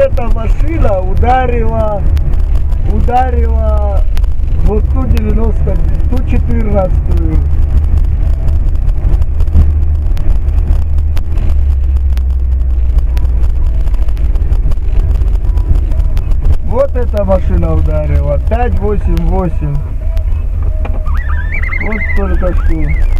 Эта машина ударила, ударила вот ту 90, ту 14. -ю. Вот эта машина ударила. 588. Вот только что.